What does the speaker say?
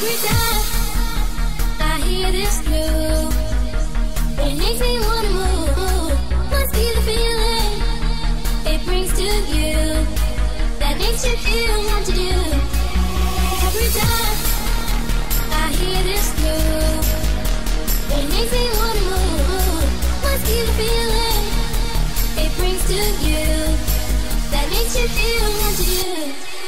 Every time I hear this blue, it makes me wanna move. Must be the feeling it brings to you that makes you feel what to do. Every time I hear this blue, it makes me wanna move. Must be the feeling it brings to you that makes you feel what to do.